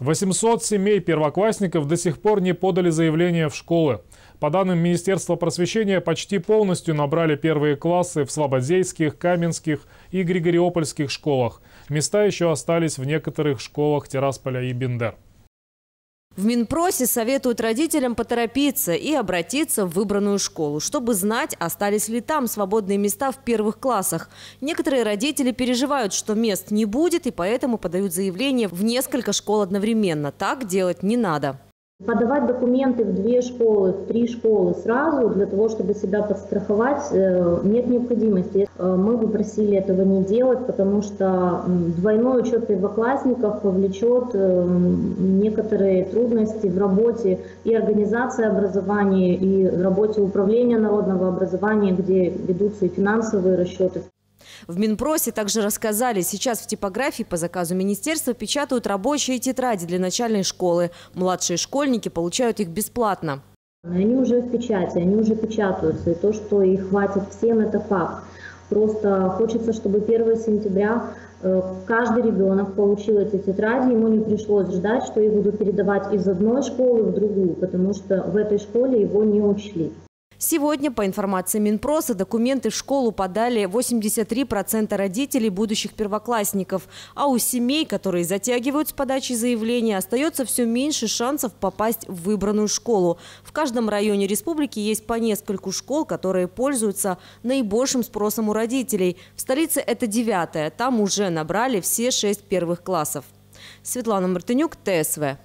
800 семей первоклассников до сих пор не подали заявление в школы. По данным Министерства просвещения, почти полностью набрали первые классы в Слободзейских, Каменских и Григориопольских школах. Места еще остались в некоторых школах Тирасполя и Бендер. В Минпросе советуют родителям поторопиться и обратиться в выбранную школу, чтобы знать, остались ли там свободные места в первых классах. Некоторые родители переживают, что мест не будет, и поэтому подают заявление в несколько школ одновременно. Так делать не надо. Подавать документы в две школы, в три школы сразу для того, чтобы себя подстраховать, э, нет необходимости. Э, мы бы просили этого не делать, потому что двойной учет первоклассников повлечет э, некоторые трудности в работе и организации образования, и в работе управления народного образования, где ведутся и финансовые расчеты. В Минпросе также рассказали, сейчас в типографии по заказу министерства печатают рабочие тетради для начальной школы. Младшие школьники получают их бесплатно. Они уже в печати, они уже печатаются. И то, что их хватит всем, это факт. Просто хочется, чтобы 1 сентября э, каждый ребенок получил эти тетради, ему не пришлось ждать, что их будут передавать из одной школы в другую, потому что в этой школе его не учли. Сегодня, по информации Минпроса, документы в школу подали 83% родителей будущих первоклассников. А у семей, которые затягивают с подачей заявления, остается все меньше шансов попасть в выбранную школу. В каждом районе республики есть по нескольку школ, которые пользуются наибольшим спросом у родителей. В столице это девятая. Там уже набрали все шесть первых классов. Светлана Мартынюк, ТСВ.